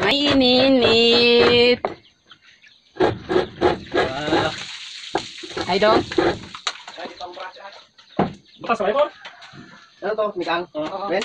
May ininit. Ay, dong. Bukas sa ipon? Ano to? Mikang? Ben?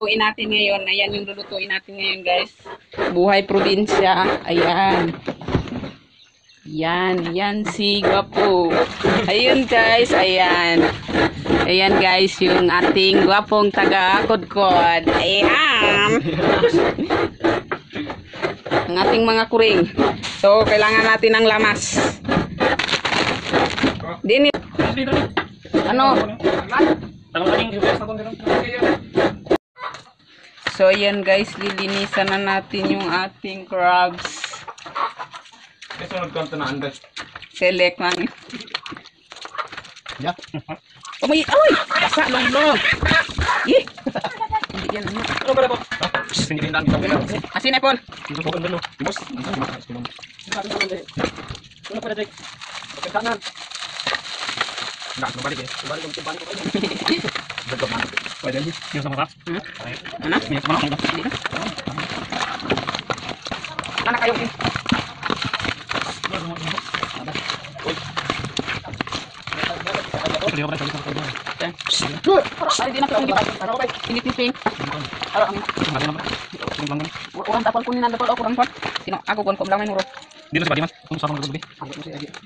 Lutuin natin ngayon. Ayan yung lulutuin natin ngayon guys. Buhay probinsya. Ayan. Yan. Yan si Gwapo. Ayun guys. Ayan. Ayan guys. Yung ating gwapong taga-kodkod. Ayan. Ang ating mga kuring. So, kailangan natin ng lamas. Dini. Ano? Tanggal So, ayan guys, lilinisan na natin yung ating crabs. Kasi nagkanto na andas. Select lang. Yeah. Oh, may, ay! Basa, long, long. Eh! Hindi yan, ano. Ano ba na po? Ah, hindi rin dito. Asin, Epon. Dito po kan Bos. Ano pa dito? Kanan. Nah, kembali ya. Kembali ke depan. Betul mana? Pwede din. Yung sama ka? Hmm? Ay. Ano? Yung sama ka. Dito. Ano kayo? Hindi ako na sabi ko. Ay, di na ito. Ano ba? Pinipiping. Ano ang kurang tapal kunin na tapal o kurang pon. Sino? Ako kon ko lang muro. Dito sa Badiman. Kung sa mga gabi.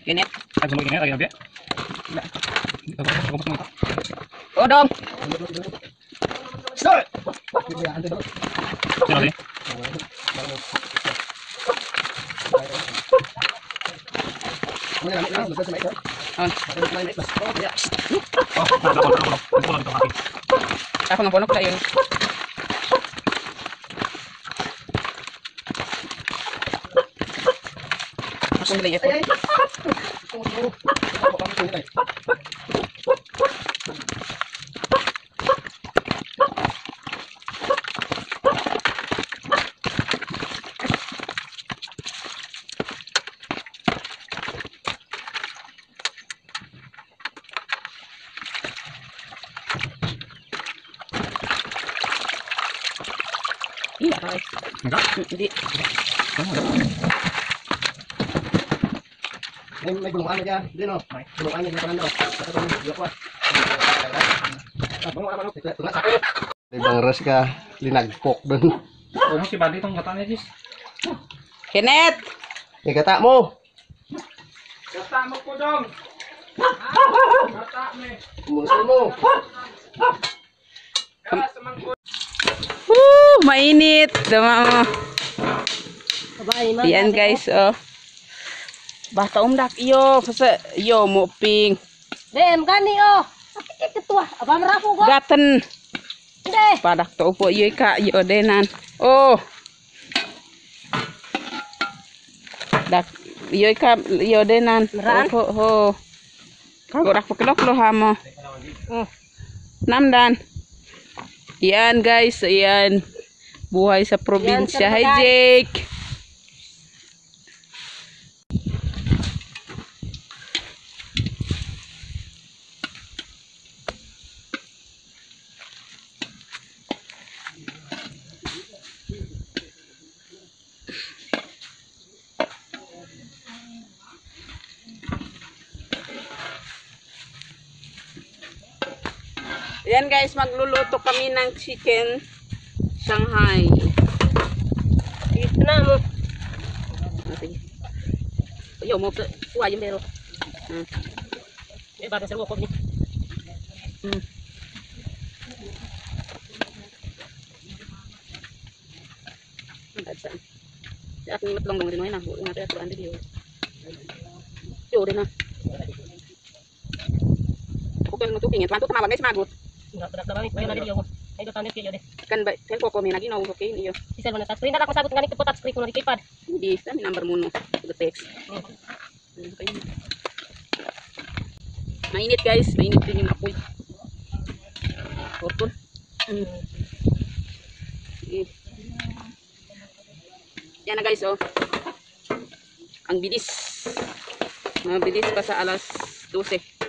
Ganyan. Ay, sa mga ganyan. Ay, gabi. Ako pa O, dong. Ito akin. Ako ng ponok tayo. Ako nila ito. Iya. Enggak? Hindi. May, may gulungan na dyan. Hindi no? May gulungan na dyan pa daw. Ito pa yung gulok ko. Tunga sa akin. Ibang ras ka, linagpok dun. Oh, mo si Badi itong katanya, Jis. Kenneth! Ikata mo! Kasama ko dong. Mo? Woo! Mainit! Dama. Yan guys, oh. Basta umdak iyo. Kasi iyo mo ping. Dem gani oh. Sakit ketua. Apa merapu kok? Gaten. Deh. Padak to po iyo ka iyo denan. Oh. Dak iyo ka iyo denan. Meran? Oh, ho. Kagorak pakelok lo hamo. Hmm. Namdan. Yan guys, ayan. Buhay sa probinsya. Hi. Jake. Yan guys, magluluto kami ng chicken Shanghai. Itu na mo. Ah, sige. Ayaw mo, kuha yung bero. Hmm. Eh bakit sa ko ni? Hmm. At saan? At ni matlang dong din na. Buo na tayo ande diyo. Yo din na. Ako kan mutu pingit. Mantu tamawan guys magot. Enggak berat naman. May nadi yo. Ay dotan kay yo de. Kan ba ten ko ko mi lagi no okay niyo. Isel mo na touchscreen na ako sabot ngani ko touchscreen ko na keypad. Hindi sa number mo no. The text. Mainit guys, mainit din yung apoy. Purple. Mm. Sige. Yan na guys, oh. Ang bilis. Mabilis pa sa alas 12.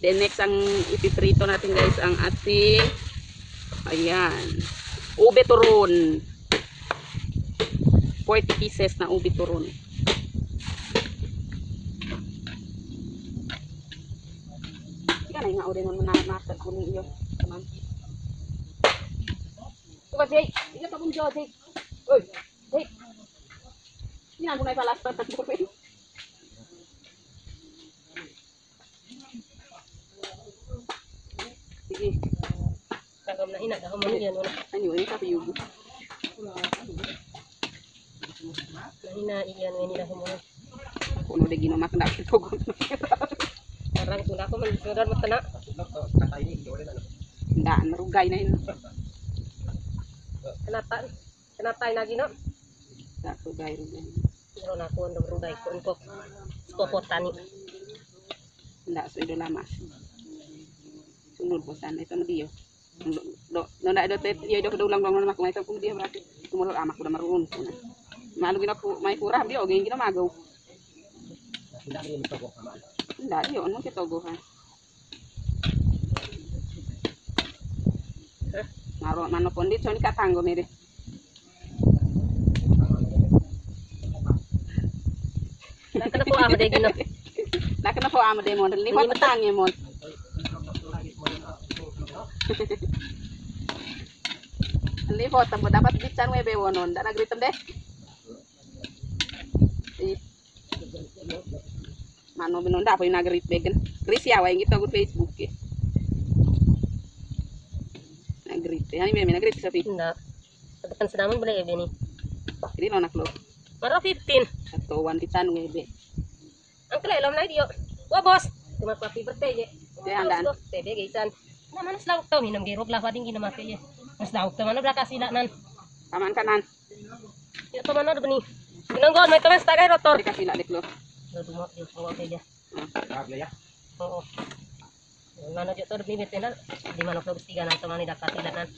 Then next ang ipiprito natin guys ang ating ayan. Ube turon. 40 pieces na ube turon. Ika na nga uri nun na nasa kuning iyo. Tamam. Tuba Jay, ika pa bung Jay. Oy, Jay. Ini ang bunay palas pa tatlo ko. Sige, Kagam na ina dahon man yan wala. ano yun, sabi yugo. Nahina iyan ngani dahon mo. Puno de ginamak na ito. Parang tula ko man sudan mo tana. Hindi, narugay na yun. Kanata. Kanatay lagi no. Narugay, rugay. Pero na ko ndong ruday ko ko. Popot tani. Hindi, so ito lamas. Sunod po sana. Ito na diyo. Do, do na do tet yo do ulang ulang mak may tapong dia berarti tumulog amak udah marun kuna Malu gina ku may kurah biyo gin gina magaw. Hindi iya, yun ke kitogo ha. Maro mano pondit so ni katanggo mere. Nakana po amade gino. Nakana po amade mon. Ni pa tangi mon. ini foto dapat bican webe wonon. Da nagritem deh. mano bi non da fay nag rit begen chris ya way ngi togu facebook ke ya ni meme nagrit sa fi na. Kan sa naman ya ebe ni ini non nak lo maro 15 atau wantitan webe ang kala lom na dio wa boss. Cuma pa fi birthday ye te andan tebe geisan na manus lang to minum gerok lah wading ginama mate ye mas dauk to mana belakasi nak nan. Aman kanan ya to mana benih Ginanggol, mereka tumas tagay rotor. Dikasila, diklo. Laliklo. Do dumo yo ngo ke je. Ah. Oo. Mana jo to bibit na di mana ko tiga nan to mani dapat sila nan.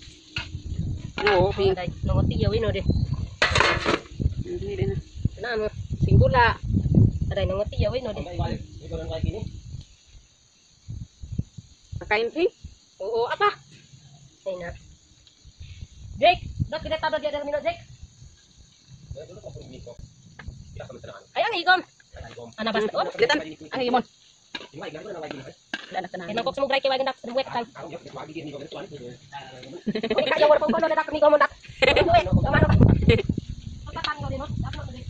No, ping. Dai nunggu tiga wino de. Hindi din na. Na ano. Singgula. Dai nunggu tiga wino de. Kakain ping. Oo apa? Ay na. Jake, dok kita tahu dia dari minum Jake. Ay, ang igom. Ana basta. Oh, Litan. Ang imon. Dada ka na. Kaya nangkok sumugray kay wagin dak duwek kang. Oy, kaya wala pang kono dak ni gomon dak. Duwek, kamano ka? Pagkatan ko din no. Dak no din.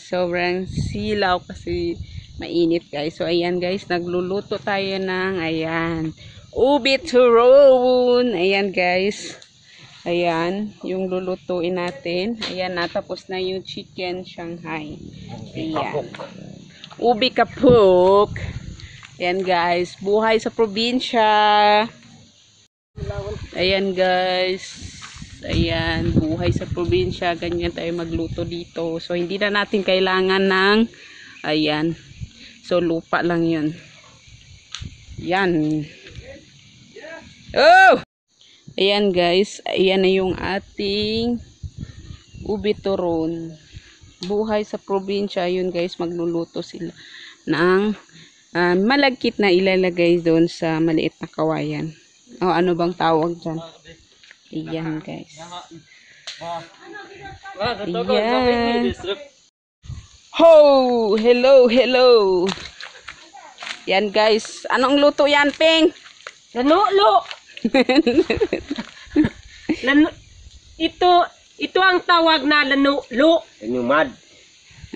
Sobrang silaw kasi mainit guys. So ayan guys, nagluluto tayo ng ayan. Ubi turon. Ayan guys. Ayan, yung lulutuin natin. Ayan, natapos na yung chicken Shanghai. Ayan. Ubi kapuk. Ayan guys, buhay sa probinsya. Ayan guys. Ayan, buhay sa probinsya. Ganyan tayo magluto dito. So, hindi na natin kailangan ng, ayan. So, lupa lang yun. Yan. Oh! Ayan guys. Ayan na yung ating ubi turon. Buhay sa probinsya. Yun guys, magluluto sila ng ah, malagkit na ilalagay doon sa maliit na kawayan. O ano bang tawag dyan? Ayan guys. Ayan. Ho! Hello, hello! Yan guys. Anong luto yan, Ping? Lanulo. Lanu ito ito ang tawag na lanulo. Inyumad.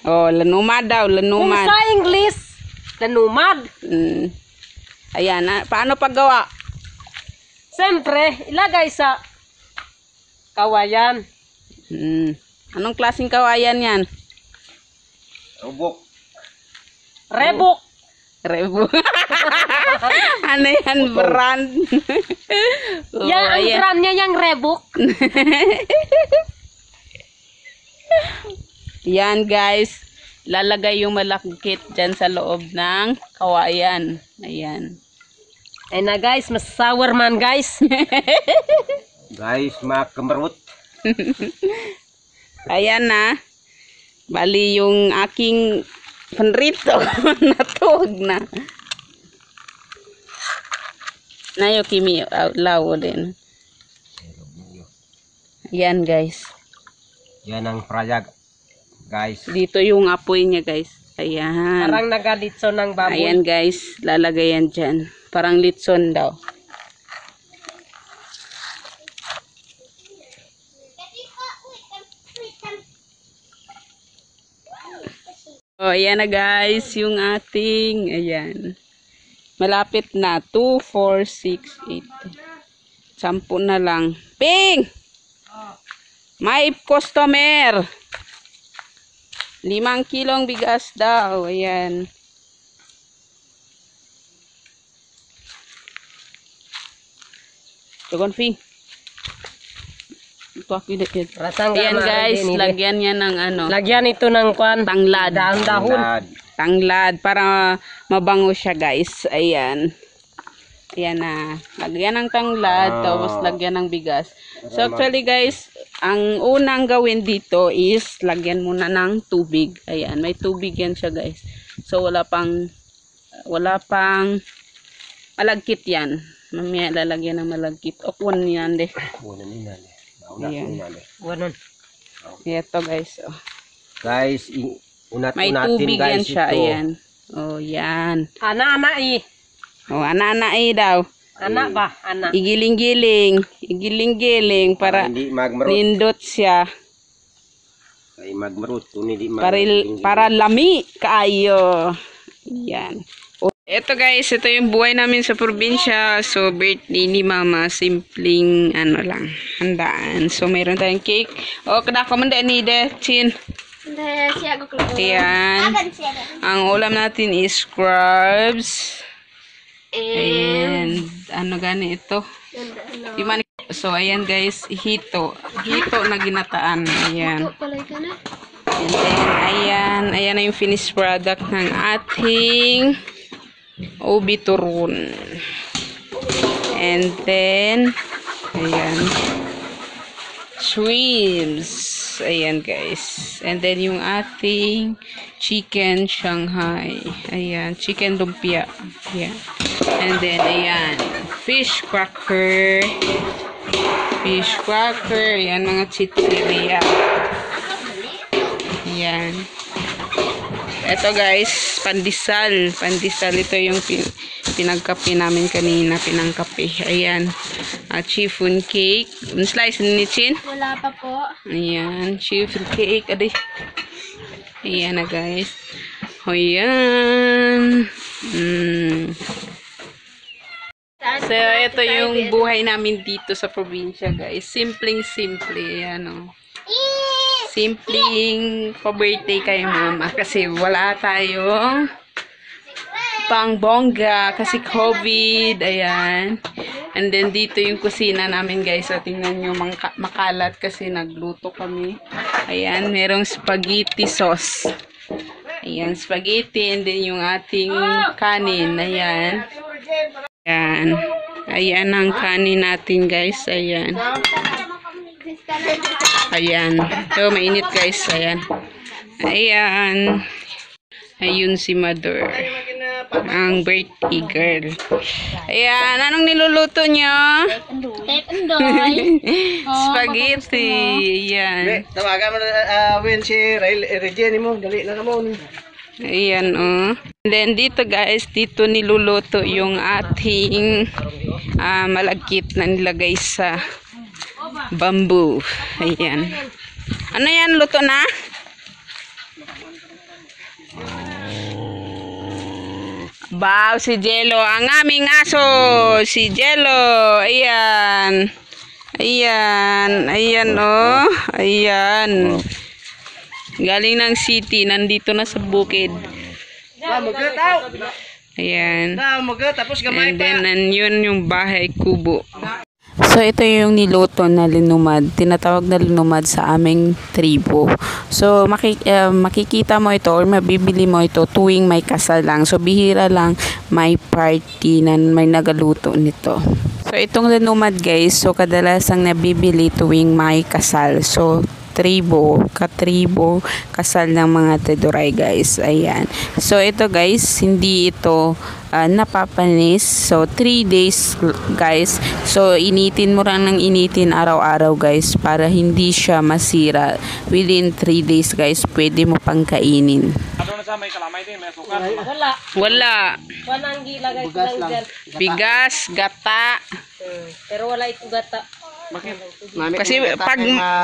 Oh, lanumad daw, Kung lanumad. sa English, lanumad. Mm. Ayan, ah, paano paggawa? Siyempre, ilagay sa kawayan. Mm. Anong klaseng kawayan yan? Ubok. Rebok. Rebo. ano yan, brand? oh, yan ang ayan. brand niya, yung rebok. Yan guys. Lalagay yung malakit dyan sa loob ng kawayan. Ayan. Ay na guys, mas sour man guys. Guys, makamarot. Ayan na. Bali yung aking panrito. Natuwag na. Nayo kimi uh, lawo din. Ayan guys. Yan ang prayag. Guys. Dito yung apoy niya guys. Ayan. Parang nagalitso ng baboy. Ayan guys. Lalagay yan dyan. Parang litson daw. Oh, ayan na guys, yung ating, ayan. Malapit na, 2, 4, 6, 8. Sampu na lang. Ping! May customer! Limang kilong bigas daw, ayan. Tugon, Ping. Ito ako yun. Rasang Ayan guys, eh. lagyan niya ng ano, Lagyan ito ng kwan. tanglad. Inyumad. tanglad para mabango siya guys. Ayan. Ayan na. Lagyan ng tanglad, Ah. tapos lagyan ng bigas. So actually guys, ang unang gawin dito is lagyan muna ng tubig. Ayan, may tubig yan siya guys. So wala pang wala pang malagkit yan. Mamaya lalagyan ng malagkit. O kun yan de. Una nina. Una Ayan. nina. Ganon. Ito guys. Oh. Guys, unat May unatin tubig yan guys siya. ito. Ayan. Oh, yan. Ana-ana eh. Oh, ana-ana eh daw. Ana ba? Ana. Igiling-giling. Igiling-giling para hindi magmarot. nindot siya. Ay magmarot. Kung hindi Para, magmarot. para lami kaayo. Yan. O, Ito guys, ito yung buhay namin sa probinsya. So, birthday ni mama. Simpleng, ano lang, handaan. So, mayroon tayong cake. O, kada ko man ni de, chin. Ayan. Ang ulam natin is crabs. And, ano gani ito? Man- So, ayan guys, hito. Hito na ginataan. Ayan. And then, ayan. Ayan na yung finished product ng ating ubi turon. And then, ayan. Shrimps. Ayan guys. And then, yung ating chicken Shanghai. Ayan. Chicken lumpia. Ayan. And then, ayan. Fish cracker. Fish cracker. Ayan, mga chichiria. Ayan. Ito guys, pandesal. Pandesal. Ito yung pin pinagkape namin kanina. Pinangkape. Ayan. At chiffon cake. Ang slice ni Chin? Wala pa po. Ayan. Chiffon cake. Aday. Ayan na guys. Ayan. Mm. So, ito yung buhay namin dito sa probinsya, guys. Simpleng-simple, ano. Simpleng pa-birthday kay mama kasi wala tayong pang bongga kasi COVID, ayan. And then, dito yung kusina namin, guys. So, tingnan nyo, makalat kasi nagluto kami. Ayan, merong spaghetti sauce. Ayan, spaghetti. And then, yung ating kanin. Ayan. Ayan. Ayan ang kanin natin, guys. Ayan. Ayan. So, mainit, guys. Ayan. Ayan. Ayun si Mother. Ang birthday girl. Ayan, anong niluluto nyo? Endoy. Spaghetti. Ayan. Tawagan mo na uh, Win si Rail Regine mo. Dali na mo. Ayan, oh. And then, dito guys, dito niluluto yung ating ah, malagkit na nilagay sa bamboo. Ayan. Ano yan, luto na? Wow, si Jello. Ang aming aso. Si Jello. Ayan. Ayan. Ayan, oh. Ayan. Galing ng city. Nandito na sa bukid. Magat. Ayan. Magat tapos gamay And pa. then, nan yun yung bahay kubo. So, ito yung niluto na linumad. Tinatawag na linumad sa aming tribo. So, maki- eh, makikita mo ito or mabibili mo ito tuwing may kasal lang. So, bihira lang may party na may nagaluto nito. So, itong linumad guys, so kadalasang nabibili tuwing may kasal. So, tribo, katribo, kasal ng mga teduray guys. Ayan. So ito guys, hindi ito ah, napapanis. So 3 days guys. So initin mo lang ng initin araw-araw guys para hindi siya masira. Within 3 days guys, pwede mo pang kainin. Ano na sa may kalamay din, may sukar. Wala. Wala. Ko lang. Bigas, gata. Hmm. Pero wala ito gata. Mami, Kasi pag,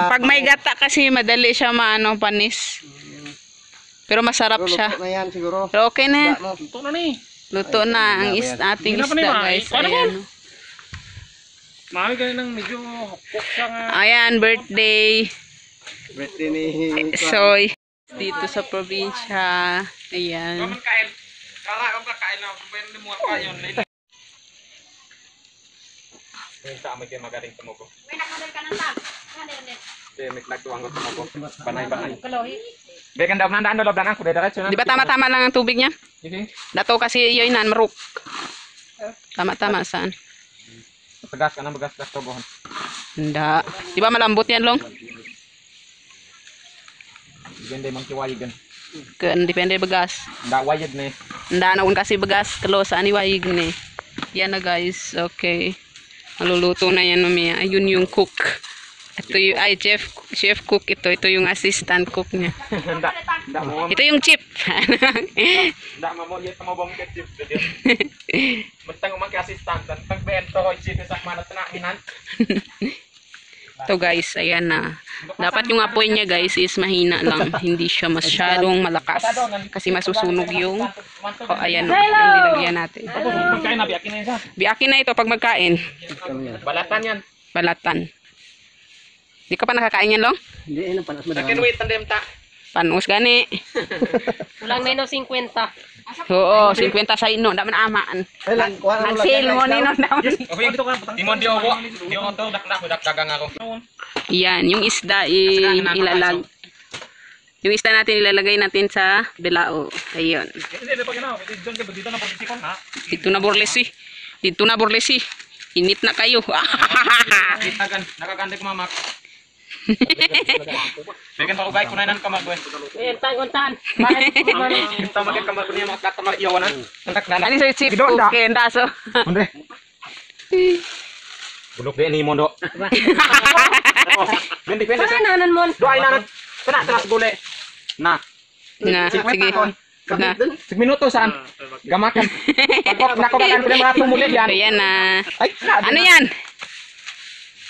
pag may gata kasi madali siya maano panis. Pero masarap siya. Pero okay na. Ito na ni. Luto na ang is ating Hindi isda guys. Ano Ayan. Mami ganyan ng medyo hukok siya nga. Ayan, birthday. Birthday ni So, dito sa probinsya. Ayan. Kaman kain. Kala ko kakain na. Pwede mo kain yun. Minta mo kayo magaling tumugo. May nakadal ka ng tag. Hindi, may Di ba tama-tama lang ang tubig niya? Dato kasi yun nan maruk. Tama-tama saan? Bagas ka na bagas gas tubuhan. Hindi. Di ba malambot yan, Long? Ganda mang kiwayigan. Kan depende bagas. Nda wayad na eh. Hindi na kasi bagas. Kalo saan iwayig ni. Yan na guys. Okay. Maluluto na yan mamaya. Ayun yung cook. Ito yung, ay, chef, chef cook ito. Ito yung assistant cook niya. Mo. Ito yung chip. Nda mo. Yet mo bang ketchup. Mantang umang assistant. Pag bento ko isip sa manat na minan. Ito guys, ayan na. Dapat yung apoy niya guys is mahina lang. Hindi siya masyadong malakas. Kasi masusunog yung... Oh, ayan na. Yung nilagyan natin. Pagkain na biyakin na isa. Biakin na ito pag magkain. Balatan yan. Balatan. Di ka pa nakakain yan, Long? Hindi, ano panas mo Akin wait tandem ta. Panos gani. Walang menos 50. Oo, 50 sa ino. Daman amaan. Nag-sale mo nino ka. Timon di ako. Di ako to. Dakdak. Dakdagang ako. Yan, yung isda ilalag. Yung isda natin ilalagay natin sa bilao. Ayun. Ginawa. Dito na pagkikon ha. Dito na burlesi. Dito na burlesi. Init na kayo. Kitagan. Nakaganda ko mamak. Bigyan pa ko gay kunanan ka magwe. Ayan, tangon-tan. Bakit ko man? Kita magay kamar ko niya mga katama iyawanan. Tantak na. Ano sa chip cooking daso? Andre. Bulok din ni Mondo. Bendi bendi. Ano nanan mo? Do ay nanan. Kana kana gule. Na. Na, sige. Na. Sig minuto saan? Gamakan. Pagkop nako kan pila mga tumulit yan. Ayan na. Ay, Ano yan?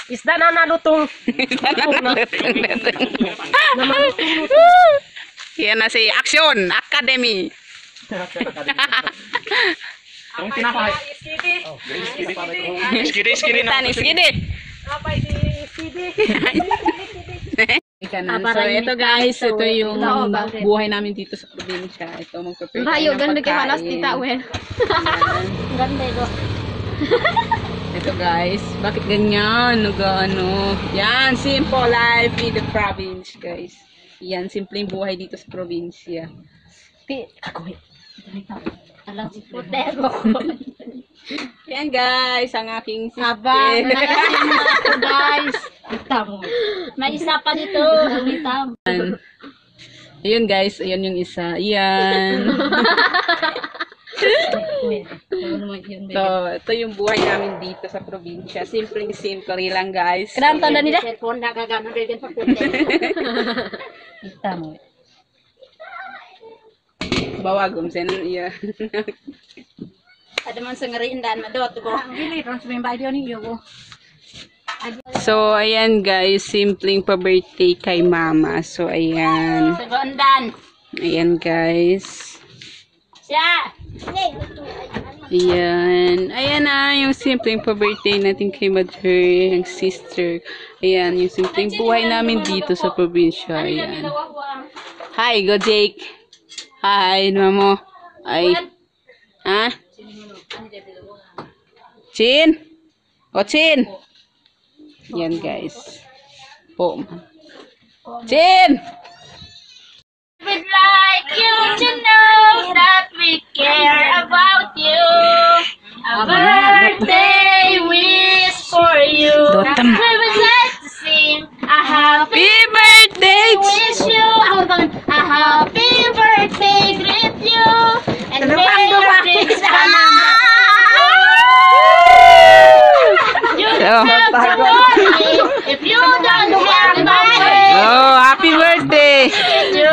Isda na nalutong. Yan na si Action Academy. Ang tinapay. Skidi skidi na. Tanis gini. Kapay di Speedy. Kanan. So, ito guys, ito yung buhay namin dito sa probinsya. Ito, magprepare Layo, tayo ng ganda kay pagkain. tita, well. Ganda ito. Ito guys, bakit ganyan? Nag-ano? Yan, simple life in the province guys. Yan, simpleng buhay dito sa probinsya. Alam si Putero. Yan guys, ang aking Aba, sister. na guys. Tamo. May isa pa dito. May tamo. Ayun guys, ayun yung isa. Yan. So, ito yung buhay namin dito sa probinsya. Simpleng simple lang, guys. Kadang tanda nila. Cellphone na gagano din sa puti. Kita mo. Bawagom sen. Ada man sa ngariin daan madot ko. Dili may ni yo. So, ayan guys, simpleng pa-birthday kay mama. So, ayan. Sa gondan. Ayan guys. Siya. Ayan. Ayan na yung simpleng pa-birthday natin kay mother, yung sister. Ayan, yung simpleng buhay namin dito sa probinsya. Ayan. Hi, go Jake. Hi, ano mo? Ay. Ha? Chin? O, Chin? Yan, guys. Po. Chin! We'd like you to know that we care about you. A birthday wish for you. Dotam. We would like to sing a happy birthday! wish you. A happy birthday greet you. And may your dreams come You have to worry if you don't have money. oh, happy birthday!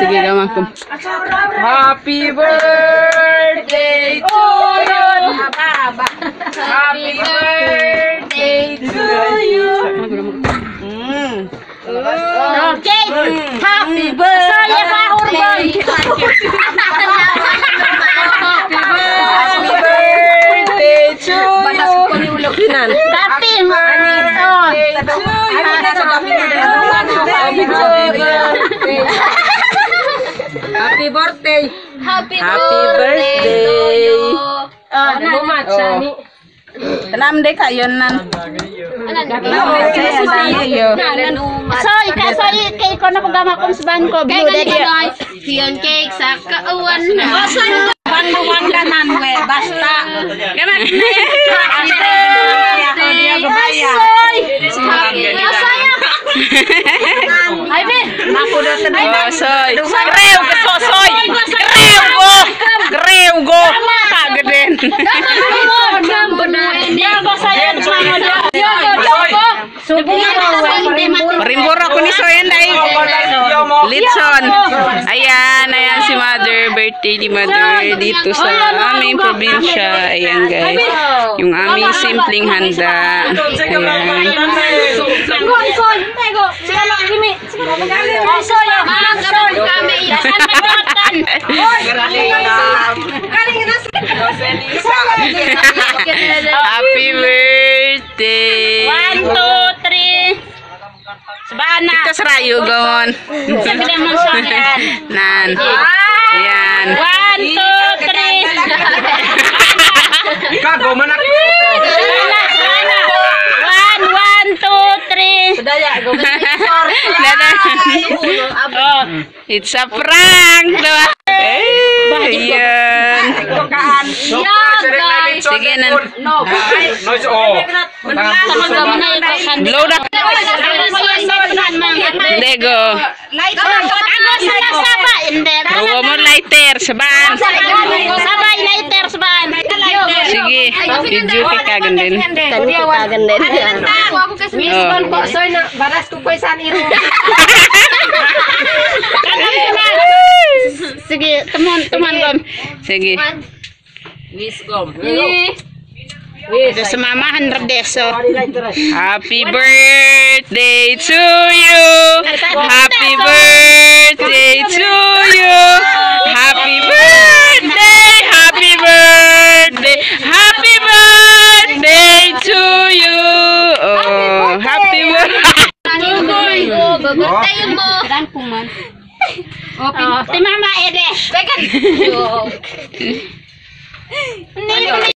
Sige gaman ko. Happy birthday to you! Happy birthday to you! Mm. Okay. Happy birthday. Saya pa urban. Happy birthday to you! Tapi oh. Happy birthday! Happy, Happy birthday! Oh, na. Oh. Tanam de kayo nan. Soy, kasoy, kay ko na pagama kong sa bangko. Blue daddy. Yun cake sa kauwan na. Banduan ka nan we, basta. Kamat Soy! Kasoy! Ay, Ben! Oh, soy. Kreu ka so soy. Kreu go. Kreu go. Kagad din. Parimbor ako ni Soy. Litson. Ayan, ayan si Mother. Birthday ni Mother dito sa aming probinsya. Ayan guys. Yung aming simpleng handa. Ayan. Happy birthday. One, two, three. Sabana. Ito sa rayo, gawon. Sabi naman sa akin. Nan. Ayan. One, two, three. Kago manak! Sabana, sabana. One, one, two, three. Dadan. Oh. It's a prank. Diba? Eh, ayan. Sige na. Noise oh! Tamang na yung kasan. Blow na. Hindi, go. Saba, hindi. Bawa mo lighter. Saban. Sabay na iter, saban. Sige. Video ka kagan din. Oh. Sige, teman, teman gom. Sige. Miss gom. Ito eh. sa mama, 100 deso. Happy birthday to you. Happy birthday to you. Happy birthday, happy birthday, happy birthday to you. Oh, happy birthday. Happy birthday mo. Oh, si Mama Ede. Teka. Joke. Hindi,